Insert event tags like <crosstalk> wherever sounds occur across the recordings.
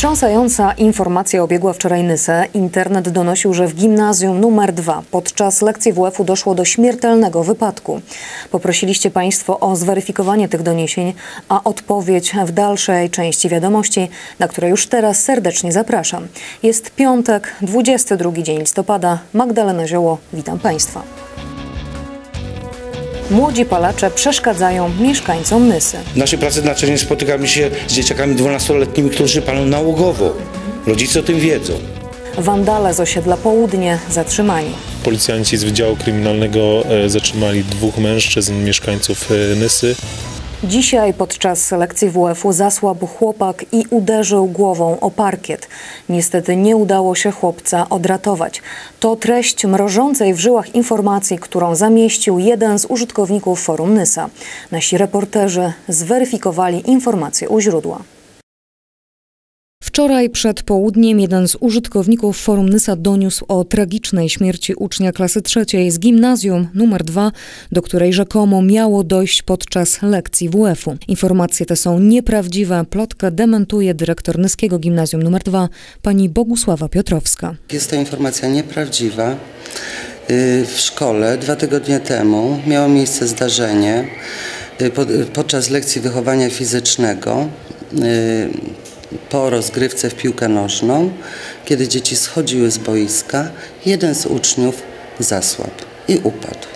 Wstrząsająca informacja obiegła wczoraj Nysę. Internet donosił, że w gimnazjum numer 2 podczas lekcji WF-u doszło do śmiertelnego wypadku. Poprosiliście Państwo o zweryfikowanie tych doniesień, a odpowiedź w dalszej części wiadomości, na które już teraz serdecznie zapraszam. Jest piątek, 22 dzień listopada. Magdalena Zioło, witam Państwa. Młodzi palacze przeszkadzają mieszkańcom Nysy. W naszej pracy na co dzień spotykamy się z dzieciakami 12-letnimi, którzy palą nałogowo. Rodzice o tym wiedzą. Wandale z osiedla Południe zatrzymani. Policjanci z Wydziału Kryminalnego e, zatrzymali dwóch mężczyzn, mieszkańców e, Nysy. Dzisiaj podczas lekcji WF-u zasłabł chłopak i uderzył głową o parkiet. Niestety nie udało się chłopca odratować. To treść mrożącej w żyłach informacji, którą zamieścił jeden z użytkowników forum Nysa. Nasi reporterzy zweryfikowali informacje u źródła. Wczoraj przed południem jeden z użytkowników forum Nysa doniósł o tragicznej śmierci ucznia klasy trzeciej z gimnazjum numer 2, do której rzekomo miało dojść podczas lekcji WF-u. Informacje te są nieprawdziwe. Plotkę dementuje dyrektor Nyskiego Gimnazjum numer 2, pani Bogusława Piotrowska. Jest to informacja nieprawdziwa. Y, W szkole dwa tygodnie temu miało miejsce zdarzenie y, y, podczas lekcji wychowania fizycznego po rozgrywce w piłkę nożną, kiedy dzieci schodziły z boiska, jeden z uczniów zasłabł i upadł.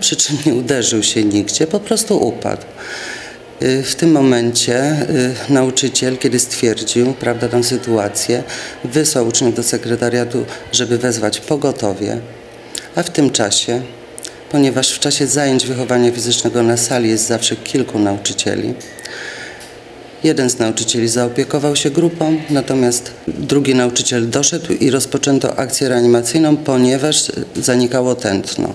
Przy czym nie uderzył się nigdzie, po prostu upadł. Y, W tym momencie y, nauczyciel, kiedy stwierdził prawda, tę sytuację, wysłał uczniów do sekretariatu, żeby wezwać pogotowie, a w tym czasie, ponieważ w czasie zajęć wychowania fizycznego na sali jest zawsze kilku nauczycieli, Jeden z nauczycieli zaopiekował się grupą, natomiast drugi nauczyciel doszedł i rozpoczęto akcję reanimacyjną, ponieważ zanikało tętno,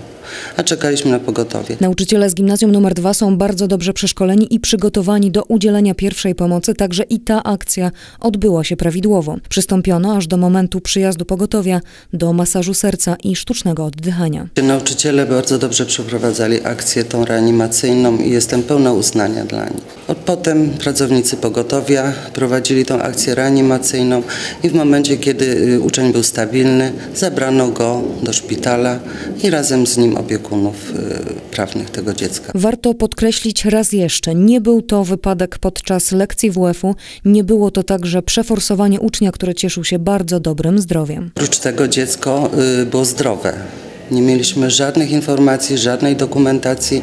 a czekaliśmy na pogotowie. Nauczyciele z gimnazjum numer 2 są bardzo dobrze przeszkoleni i przygotowani do udzielenia pierwszej pomocy, także i ta akcja odbyła się prawidłowo. Przystąpiono aż do momentu przyjazdu pogotowia do masażu serca i sztucznego oddychania. Nauczyciele bardzo dobrze przeprowadzali akcję tą reanimacyjną i jestem pełna uznania dla nich. Od potem pracownicy pogotowia prowadzili tą akcję reanimacyjną i w momencie, kiedy y, uczeń był stabilny, zabrano go do szpitala i razem z nim opiekunów y, prawnych tego dziecka. Warto podkreślić raz jeszcze, nie był to wypadek podczas lekcji WF-u, nie było to także przeforsowanie ucznia, który cieszył się bardzo dobrym zdrowiem. Oprócz tego dziecko y, było zdrowe. Nie mieliśmy żadnych informacji, żadnej dokumentacji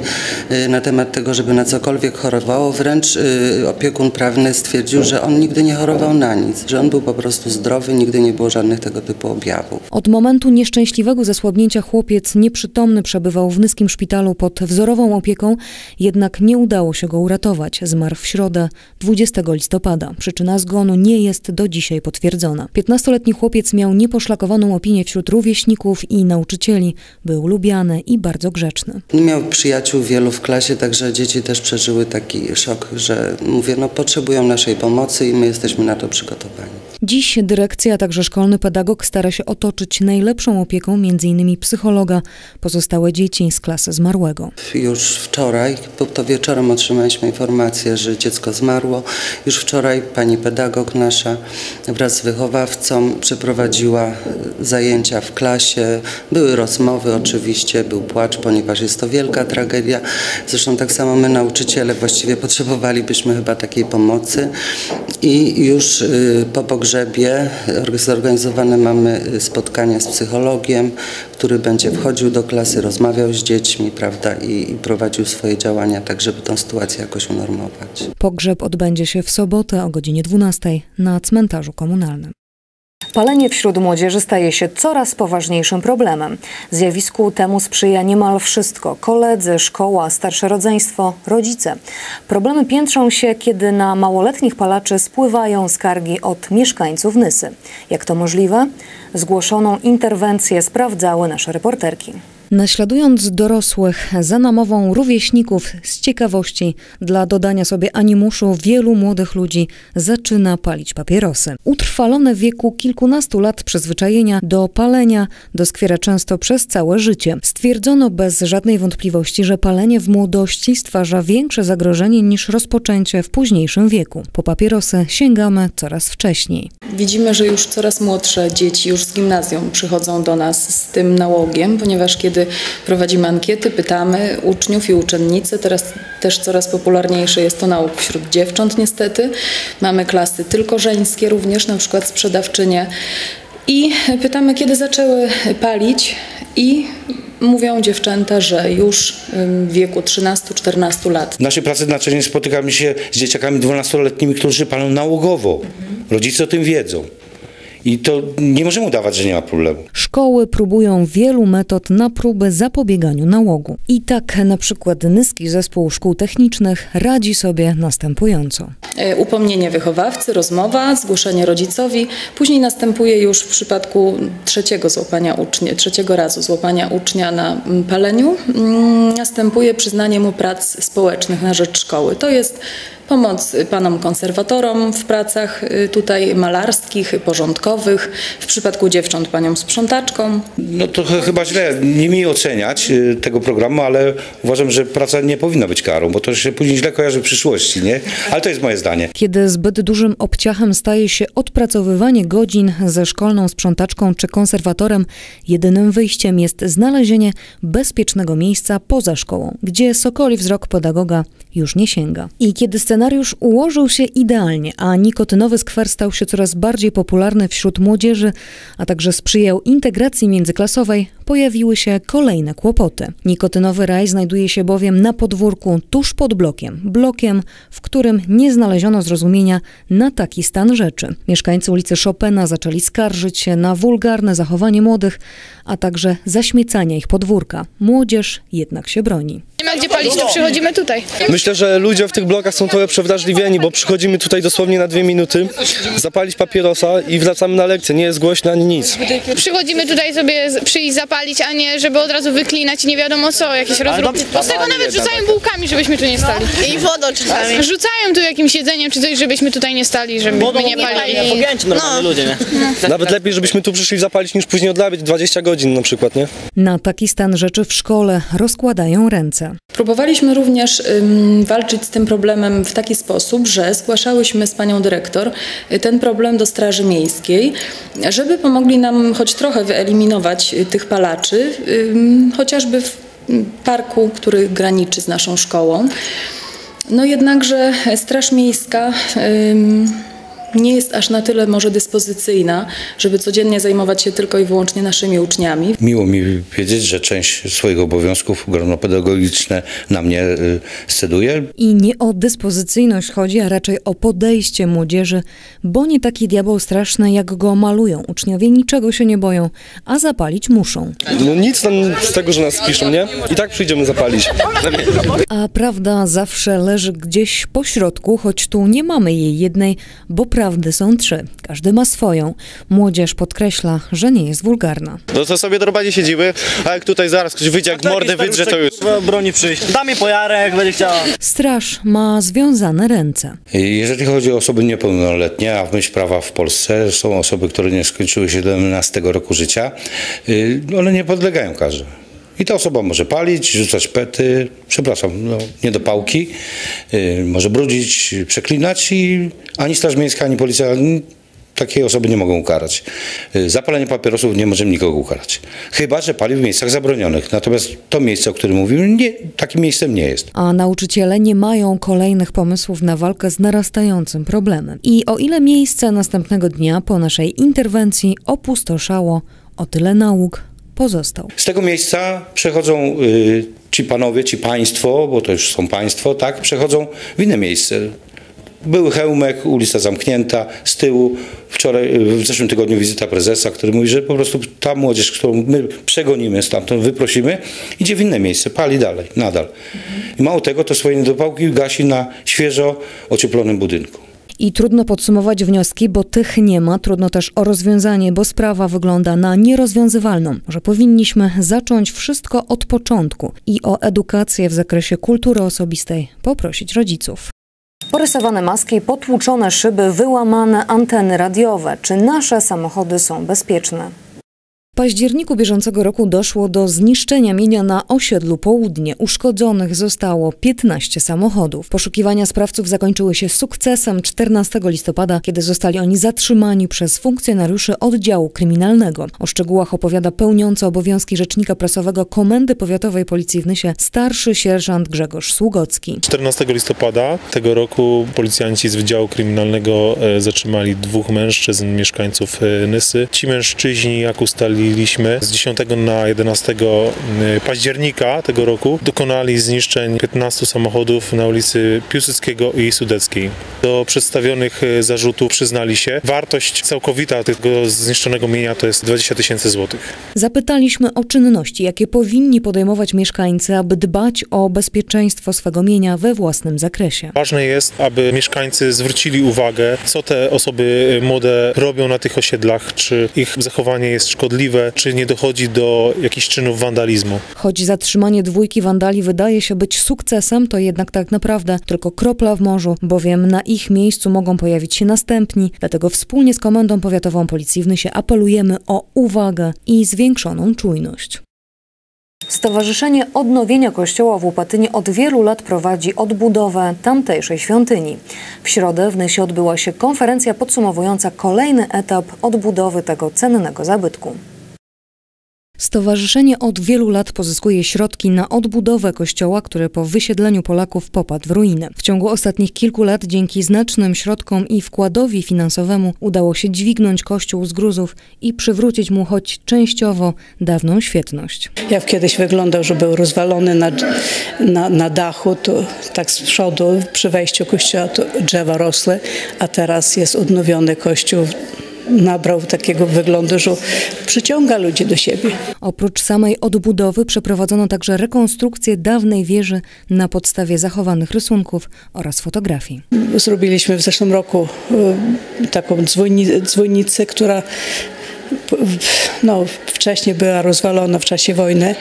y, na temat tego, żeby na cokolwiek chorowało. Wręcz y, opiekun prawny stwierdził, że on nigdy nie chorował na nic, że on był po prostu zdrowy, nigdy nie było żadnych tego typu objawów. Od momentu nieszczęśliwego zasłabnięcia chłopiec nieprzytomny przebywał w Nyskim Szpitalu pod wzorową opieką, jednak nie udało się go uratować. Zmarł w środę 20 listopada. Przyczyna zgonu nie jest do dzisiaj potwierdzona. 15-letni chłopiec miał nieposzlakowaną opinię wśród rówieśników i nauczycieli. Był lubiany i bardzo grzeczny. Miał przyjaciół wielu w klasie, także dzieci też przeżyły taki szok, że mówię, no potrzebują naszej pomocy i my jesteśmy na to przygotowani. Dziś dyrekcja, a także szkolny pedagog stara się otoczyć najlepszą opieką m.in. psychologa pozostałe dzieci z klasy zmarłego. Już wczoraj, to wieczorem otrzymaliśmy informację, że dziecko zmarło. Już wczoraj pani pedagog nasza wraz z wychowawcą przeprowadziła e, zajęcia w klasie. Były rozmowy oczywiście, był płacz, ponieważ jest to wielka tragedia. Zresztą tak samo my nauczyciele właściwie potrzebowalibyśmy chyba takiej pomocy. I już y, po pogrzebie org- zorganizowane mamy y, spotkanie z psychologiem, który będzie wchodził do klasy, rozmawiał z dziećmi, prawda, i, i prowadził swoje działania tak, żeby tę sytuację jakoś unormować. Pogrzeb odbędzie się w sobotę o godzinie 12 na cmentarzu komunalnym. Palenie wśród młodzieży staje się coraz poważniejszym problemem. Zjawisku temu sprzyja niemal wszystko: koledzy, szkoła, starsze rodzeństwo, rodzice. Problemy piętrzą się, kiedy na małoletnich palaczy spływają skargi od mieszkańców Nysy. Jak to możliwe? Zgłoszoną interwencję sprawdzały nasze reporterki. Naśladując dorosłych za namową rówieśników z ciekawości dla dodania sobie animuszu, wielu młodych ludzi zaczyna palić papierosy. Utrwalone w wieku kilkunastu lat przyzwyczajenia do palenia doskwiera często przez całe życie. Stwierdzono bez żadnej wątpliwości, że palenie w młodości stwarza większe zagrożenie niż rozpoczęcie w późniejszym wieku. Po papierosy sięgamy coraz wcześniej. Widzimy, że już coraz młodsze dzieci już z gimnazjum przychodzą do nas z tym nałogiem, ponieważ kiedy prowadzimy ankiety, pytamy uczniów i uczennice, teraz też coraz popularniejszy jest to nauk wśród dziewcząt niestety. Mamy klasy tylko żeńskie, również na przykład sprzedawczynie. I pytamy, kiedy zaczęły palić i mówią dziewczęta, że już w wieku 13-14 lat. W naszej pracy na co dzień spotykamy się z dzieciakami 12-letnimi, którzy palą nałogowo. Rodzice o tym wiedzą. I to nie możemy udawać, że nie ma problemu. Szkoły próbują wielu metod na próbę zapobieganiu nałogu. I tak na przykład Nyski Zespół Szkół Technicznych radzi sobie następująco. E, Upomnienie wychowawcy, rozmowa, zgłoszenie rodzicowi. Później następuje już w przypadku trzeciego złapania ucznia, trzeciego razu złapania ucznia na mm, paleniu, mm, następuje przyznanie mu prac społecznych na rzecz szkoły. To jest pomoc panom konserwatorom w pracach y, tutaj malarskich, porządkowych, w przypadku dziewcząt panią sprzątaczką. No to ch- chyba źle, nie mi oceniać y, tego programu, ale uważam, że praca nie powinna być karą, bo to się później źle kojarzy w przyszłości, nie? Ale to jest moje zdanie. Kiedy zbyt dużym obciachem staje się odpracowywanie godzin ze szkolną sprzątaczką czy konserwatorem, jedynym wyjściem jest znalezienie bezpiecznego miejsca poza szkołą, gdzie sokoli wzrok pedagoga już nie sięga. I kiedy scenariusz ułożył się idealnie, a nikotynowy skwer stał się coraz bardziej popularny wśród młodzieży, a także sprzyjał integracji międzyklasowej, pojawiły się kolejne kłopoty. Nikotynowy raj znajduje się bowiem na podwórku tuż pod blokiem. Blokiem, w którym nie znaleziono zrozumienia na taki stan rzeczy. Mieszkańcy ulicy Chopina zaczęli skarżyć się na wulgarne zachowanie młodych, a także zaśmiecanie ich podwórka. Młodzież jednak się broni. Nie ma gdzie palić, to przychodzimy tutaj. Myślę, że ludzie w tych blokach są trochę przewrażliwieni, bo przychodzimy tutaj dosłownie na dwie minuty, zapalić papierosa i wracamy na lekcję. Nie jest głośno ani nic. Przychodzimy tutaj sobie przyjść zapalić, a nie żeby od razu wyklinać i nie wiadomo co, jakieś rozróbki. Z tego nawet rzucają bułkami, żebyśmy tu nie stali. I wodą czasami. Rzucają tu jakimś jedzeniem czy coś, żebyśmy tutaj nie stali, żebyśmy nie palili. Pogięci normalnie ludzie, nie? <laughs> Nawet lepiej, żebyśmy tu przyszli zapalić, niż później odrabiać 20 godzin na przykład, nie? Na taki stan rzeczy w szkole rozkładają ręce. Próbowaliśmy również walczyć z tym problemem w taki sposób, że zgłaszałyśmy z panią dyrektor y, ten problem do Straży Miejskiej, żeby pomogli nam choć trochę wyeliminować y, tych palaczy, chociażby w parku, który graniczy z naszą szkołą. No jednakże Straż Miejska nie jest aż na tyle może dyspozycyjna, żeby codziennie zajmować się tylko i wyłącznie naszymi uczniami. Miło mi wiedzieć, że część swoich obowiązków grono pedagogiczne na mnie y, sceduje. I nie o dyspozycyjność chodzi, a raczej o podejście młodzieży, bo nie taki diabeł straszny, jak go malują. Uczniowie niczego się nie boją, a zapalić muszą. No nic nam z tego, że nas piszą, nie? I tak przyjdziemy zapalić. A prawda zawsze leży gdzieś po środku, choć tu nie mamy jej jednej, bo prawdy są trzy. Każdy ma swoją. Młodzież podkreśla, że nie jest wulgarna. No to sobie normalnie siedzimy, a jak tutaj zaraz ktoś wyjdzie, jak mordę wydrze, to już... broni przyjść. Da mi pojarę, jak będzie chciała. Straż ma związane ręce. Jeżeli chodzi o osoby niepełnoletnie, a w myśl prawa w Polsce są osoby, które nie skończyły 17 roku życia, y, one nie podlegają karze. I ta osoba może palić, rzucać pety, przepraszam, no, niedopałki, y, może brudzić, przeklinać i ani Straż Miejska, ani Policja takiej osoby nie mogą ukarać. Y, Za palenie papierosów nie możemy nikogo ukarać. Chyba, że pali w miejscach zabronionych. Natomiast to miejsce, o którym mówimy, nie, takim miejscem nie jest. A nauczyciele nie mają kolejnych pomysłów na walkę z narastającym problemem. I o ile miejsce następnego dnia po naszej interwencji opustoszało, o tyle nauk pozostał. Z tego miejsca przechodzą y, ci panowie, ci państwo, bo to już są państwo, tak, przechodzą w inne miejsce. Był hełmek, ulica zamknięta, z tyłu. Wczoraj, y, w zeszłym tygodniu wizyta prezesa, który mówi, że po prostu ta młodzież, którą my przegonimy stamtąd, wyprosimy, idzie w inne miejsce, pali dalej, nadal. I mało tego, to swoje niedopałki gasi na świeżo ocieplonym budynku. I trudno podsumować wnioski, bo tych nie ma. Trudno też o rozwiązanie, bo sprawa wygląda na nierozwiązywalną. Że powinniśmy zacząć wszystko od początku i o edukację w zakresie kultury osobistej poprosić rodziców. Porysowane maski, potłuczone szyby, wyłamane anteny radiowe. Czy nasze samochody są bezpieczne? W październiku bieżącego roku doszło do zniszczenia mienia na osiedlu Południe. Uszkodzonych zostało 15 samochodów. Poszukiwania sprawców zakończyły się sukcesem 14 listopada, kiedy zostali oni zatrzymani przez funkcjonariuszy oddziału kryminalnego. O szczegółach opowiada pełniący obowiązki rzecznika prasowego Komendy Powiatowej Policji w Nysie starszy sierżant Grzegorz Sługocki. 14 listopada tego roku policjanci z Wydziału Kryminalnego e, zatrzymali dwóch mężczyzn, mieszkańców e, Nysy. Ci mężczyźni, jak z 10 na 11 października tego roku, dokonali zniszczeń 15 samochodów na ulicy Piłsudskiego i Sudeckiej. Do przedstawionych e, zarzutów przyznali się. Wartość całkowita tego zniszczonego mienia to jest 20 tysięcy złotych. Zapytaliśmy o czynności, jakie powinni podejmować mieszkańcy, aby dbać o bezpieczeństwo swego mienia we własnym zakresie. Ważne jest, aby mieszkańcy zwrócili uwagę, co te osoby młode robią na tych osiedlach, czy ich zachowanie jest szkodliwe, czy nie dochodzi do jakichś czynów wandalizmu. Choć zatrzymanie dwójki wandali wydaje się być sukcesem, to jednak tak naprawdę tylko kropla w morzu, bowiem na ich miejscu mogą pojawić się następni. Dlatego wspólnie z Komendą Powiatową Policji w Nysie apelujemy o uwagę i zwiększoną czujność. Stowarzyszenie Odnowienia Kościoła w Łopatynie od wielu lat prowadzi odbudowę tamtejszej świątyni. W środę w Nysie odbyła się konferencja podsumowująca kolejny etap odbudowy tego cennego zabytku. Stowarzyszenie od wielu lat pozyskuje środki na odbudowę kościoła, który po wysiedleniu Polaków popadł w ruinę. W ciągu ostatnich kilku lat dzięki znacznym środkom i wkładowi finansowemu udało się dźwignąć kościół z gruzów i przywrócić mu choć częściowo dawną świetność. Jak kiedyś wyglądał, że był rozwalony na, na, na dachu, to tak z przodu przy wejściu kościoła to drzewa rosły, a teraz jest odnowiony kościół nabrał takiego wyglądu, że przyciąga ludzi do siebie. Oprócz samej odbudowy przeprowadzono także rekonstrukcję dawnej wieży na podstawie zachowanych rysunków oraz fotografii. Zrobiliśmy w zeszłym roku y, taką dzwonnicę, która no, wcześniej była rozwalona w czasie wojny.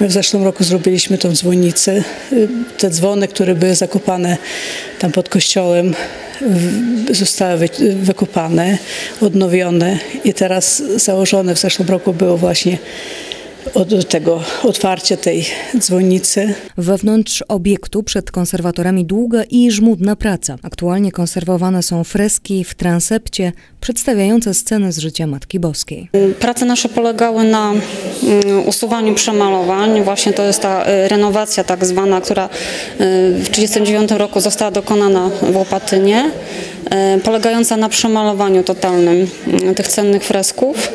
My w zeszłym roku zrobiliśmy tą dzwonnicę. Te dzwony, które były zakopane tam pod kościołem, zostały wykopane, odnowione i teraz założone w zeszłym roku było właśnie od tego otwarcia tej dzwonnicy. Wewnątrz obiektu przed konserwatorami długa i żmudna praca. Aktualnie konserwowane są freski w transepcie przedstawiające sceny z życia Matki Boskiej. Prace nasze polegały na mm, usuwaniu przemalowań. Właśnie to jest ta y, renowacja tak zwana, która y, w 1939 roku została dokonana w Łopatynie, y, polegająca na przemalowaniu totalnym tych cennych fresków.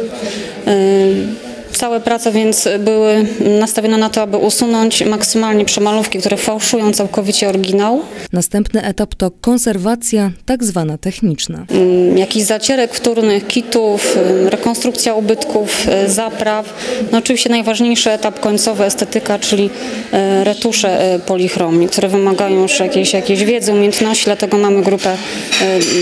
Całe prace więc były nastawione na to, aby usunąć maksymalnie przemalówki, które fałszują całkowicie oryginał. Następny etap to konserwacja tak zwana techniczna. Mm, jakiś zacierek wtórnych, kitów, mm, rekonstrukcja ubytków, y, zapraw. No oczywiście najważniejszy etap końcowy estetyka, czyli y, retusze y, polichromii, które wymagają już jakiejś, jakiejś wiedzy, umiejętności, dlatego mamy grupę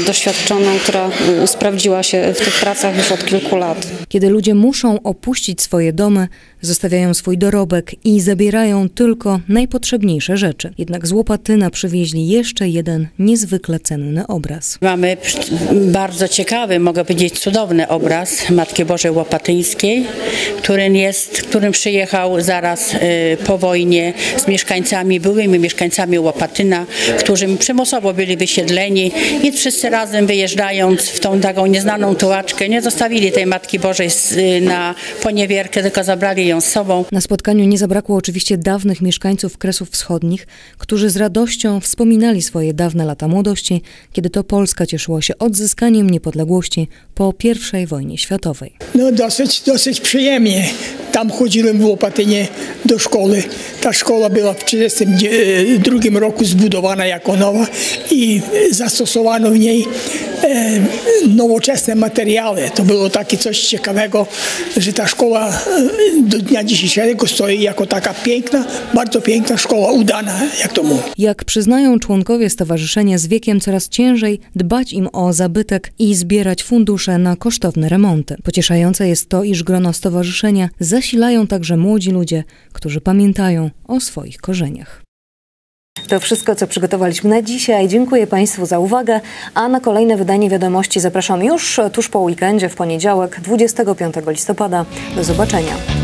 doświadczoną, która sprawdziła się w tych pracach już od kilku lat. Kiedy ludzie muszą opuścić swoje domy, zostawiają swój dorobek i zabierają tylko najpotrzebniejsze rzeczy. Jednak z Łopatyna przywieźli jeszcze jeden niezwykle cenny obraz. Mamy bardzo ciekawy, mogę powiedzieć cudowny obraz Matki Bożej Łopatyńskiej, którym, jest, którym przyjechał zaraz y, po wojnie z mieszkańcami, byłymi mieszkańcami Łopatyna, którzy przymusowo byli wysiedleni i wszyscy razem wyjeżdżając w tą taką nieznaną tułaczkę nie zostawili tej Matki Bożej y, na poniewierkę, tylko zabrali sobą. Na spotkaniu nie zabrakło oczywiście dawnych mieszkańców Kresów Wschodnich, którzy z radością wspominali swoje dawne lata młodości, kiedy to Polska cieszyła się odzyskaniem niepodległości po I wojnie światowej. No dosyć, dosyć przyjemnie. Tam chodziłem w Łopatynie do szkoły. Ta szkoła była w 1932 roku zbudowana jako nowa i zastosowano w niej e, nowoczesne materiały. To było takie coś ciekawego, że ta szkoła e, do dnia dzisiejszego stoi jako taka piękna, bardzo piękna szkoła, udana, jak to mówię. Jak przyznają członkowie stowarzyszenia, z wiekiem coraz ciężej dbać im o zabytek i zbierać na kosztowne remonty. Pocieszające jest to, iż grono stowarzyszenia zasilają także młodzi ludzie, którzy pamiętają o swoich korzeniach. To wszystko, co przygotowaliśmy na dzisiaj. Dziękuję Państwu za uwagę, a na kolejne wydanie wiadomości zapraszam już tuż po weekendzie w poniedziałek 25 listopada. Do zobaczenia.